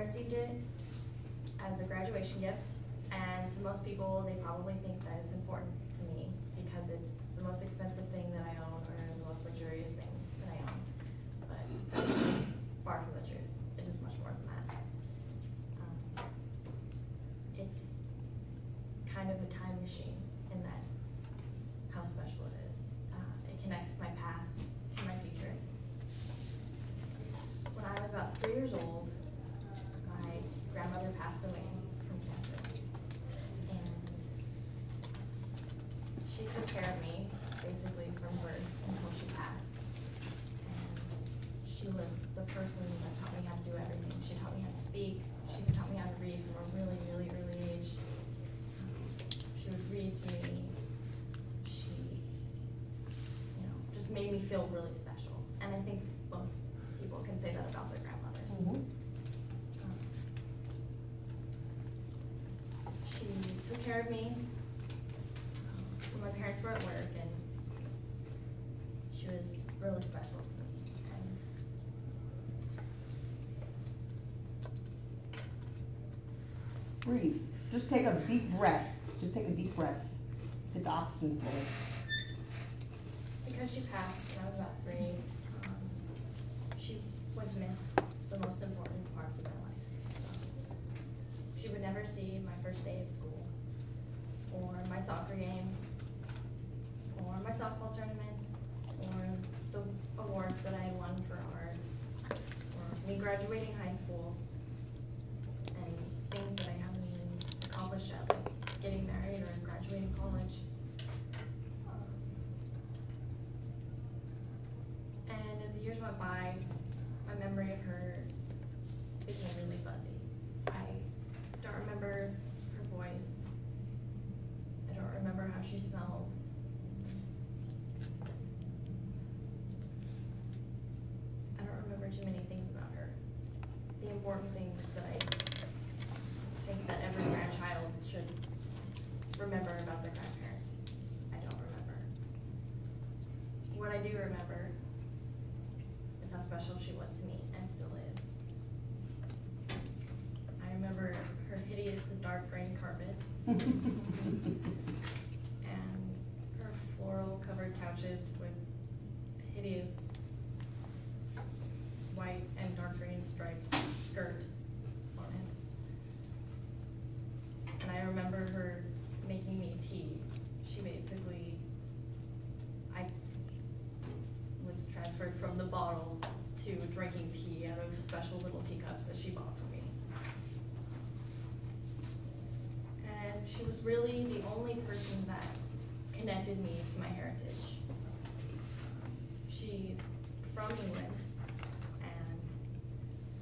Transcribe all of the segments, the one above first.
received it as a graduation gift, and to most people, they probably think that it's important to me because it's the most expensive thing that I own or the most luxurious thing that I own. But that's far from the truth. It is much more than that. Um, It's kind of a time machine in that how special it is. Uh, it connects my past to my future. When I was about three years old, grandmother passed away from cancer. And she took care of me basically from birth until she passed. And she was the person that taught me how to do everything. She taught me how to speak. She taught me how to read from a really, really early age. She would read to me. She, you know, just made me feel really special. And I think most people can say that about their grandmothers. Mhm. Um, She took care of me when my parents were at work and she was really special to me. And Breathe. Just take a deep breath. Just take a deep breath. Get the oxygen because she passed when I was about three, um, she would miss the most important parts of my life. Um, She would never see my first day of school, or my soccer games, or my softball tournaments, or the awards that I won for art, or me graduating high school, and things that I haven't even accomplished yet, like getting married or graduating college. Um, And as the years went by, my memory of her became really fuzzy. I don't remember her voice. I don't remember how she smelled. Too many things about her. The important things that I think that every grandchild should remember about their grandparent. I don't remember. What I do remember is how special she was to me and still is. I remember her hideous dark green carpet and her floral covered couches with hideous white and dark green striped skirt. And I remember her making me tea. She basically, I was transferred from the bottle to drinking tea out of special little teacups that she bought for me. And she was really the only person that connected me to my heritage. She's from England, and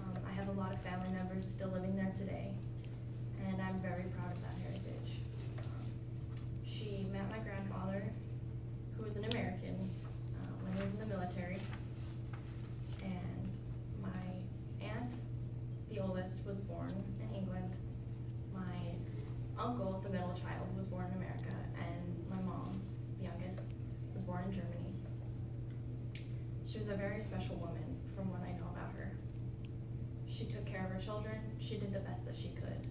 um, I have a lot of family members still living there today, and I'm very proud of that heritage. She met my grandfather, who was an American, uh, when he was in the military. And my aunt, the oldest, was born in England. My uncle, the middle child, was born in America, and my mom, the youngest, was born in Germany. She was a very special woman from what I know about her. She took care of her children, she did the best that she could.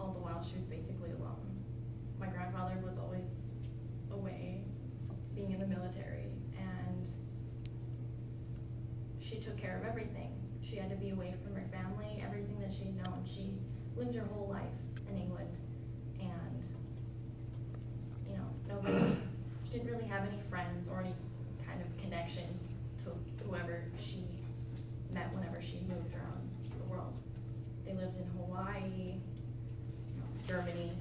All the while, she was basically alone. My grandfather was always away, being in the military, and she took care of everything. She had to be away from her family, everything that she'd known. She lived her whole life in England, and, you know, nobody, she didn't really have any friends or any kind of connection to whoever she met whenever she moved around the world. They lived in Hawaii, Germany,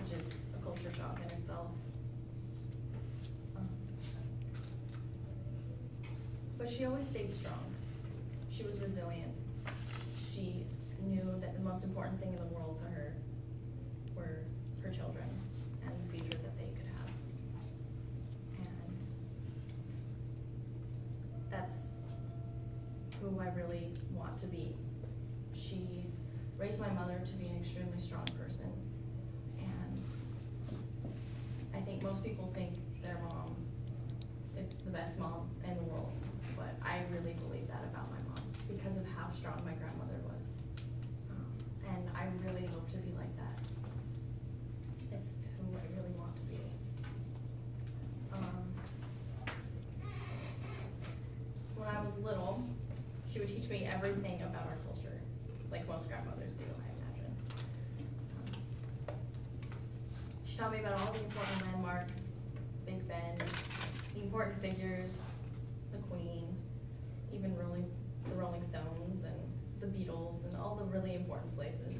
which is a culture shock in itself. Um, But she always stayed strong. She was resilient. She knew that the most important thing in the world to her were her children and the future that they could have. And that's who I really want to be. She raised my mother to be an extremely strong person. And I think most people think their mom is the best mom in the world, but I really believe that about my mom because of how strong my grandmother was. and I really hope to be like that. It's who I really want to be. Um, when I was little, she would teach me everything about our culture, like most grandmothers do, I imagine. Um, She taught me about all the important landmarks, Big Ben, the important figures, the Queen, even Rolling, the Rolling Stones and the Beatles and all the really important places.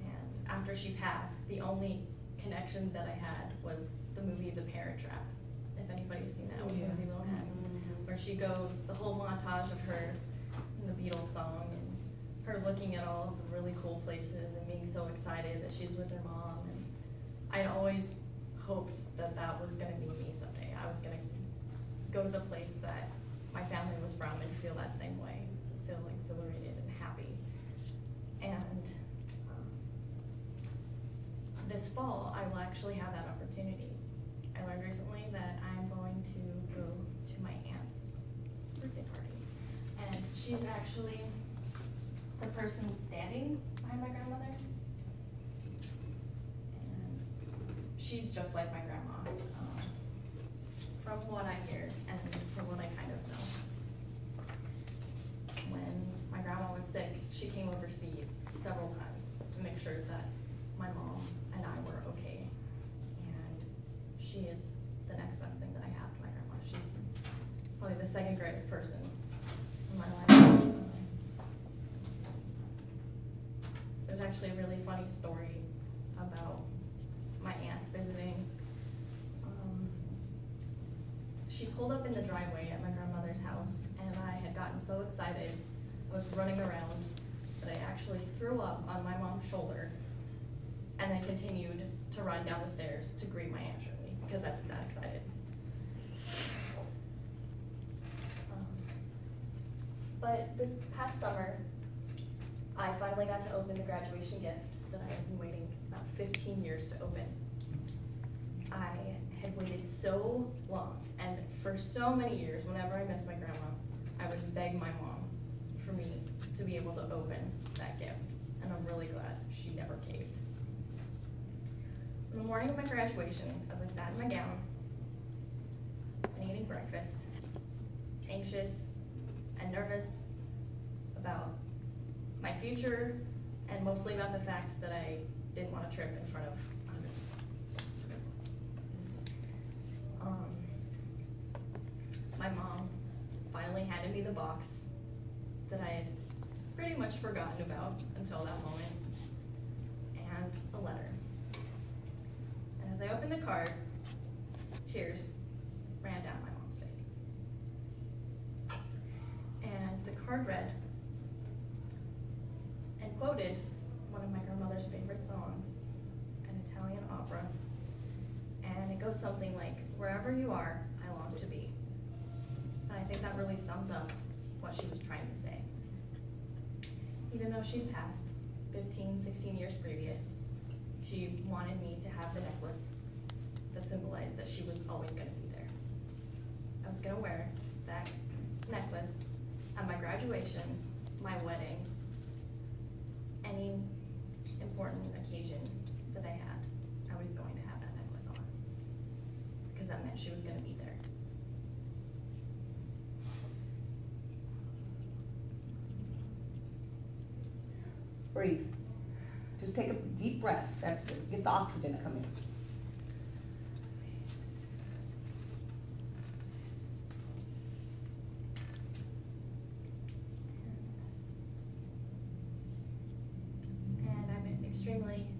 And after she passed, the only connection that I had was the movie The Parent Trap. If anybody's seen that with Yeah. Lindsay Lohan, she goes, the whole montage of her in the Beatles song and her looking at all the really cool places and being so excited that she's with her mom. And I'd always hoped that that was gonna be me someday. I was gonna go to the place that my family was from and feel that same way, feel exhilarated and happy. And um, this fall, I will actually have that opportunity. I learned recently that I'm going to go to my aunt's birthday party. And she's actually the person standing behind my grandmother. And she's just like my grandma, um, from what I hear and from what I kind of know. When my grandma was sick, she came overseas several times to make sure that my mom and I were okay. And she is the next best thing that I have to my grandma. She's probably the second greatest person actually a really funny story about my aunt visiting. Um, She pulled up in the driveway at my grandmother's house and I had gotten so excited, I was running around, that I actually threw up on my mom's shoulder and then continued to run down the stairs to greet my Aunt Shirley, because I was that excited. Um, But this past summer, I finally got to open the graduation gift that I had been waiting about fifteen years to open. I had waited so long, and for so many years, whenever I missed my grandma, I would beg my mom for me to be able to open that gift, and I'm really glad she never caved. On the morning of my graduation, as I sat in my gown and eating breakfast, anxious and nervous about my future and mostly about the fact that I didn't want to trip in front of. Um, my mom finally handed me the box that I had pretty much forgotten about until that moment, and a letter. And as I opened the card, tears ran down my mom's face. And the card read, quoted one of my grandmother's favorite songs, an Italian opera. And it goes something like, wherever you are, I long to be. And I think that really sums up what she was trying to say. Even though she'd passed 15, 16 years previous, she wanted me to have the necklace that symbolized that she was always gonna be there. I was gonna wear that necklace at my graduation, my wedding, any important occasion that I had, I was going to have that necklace on. Because that meant she was gonna be there. Breathe. Just take a deep breath, get the oxygen coming. extremely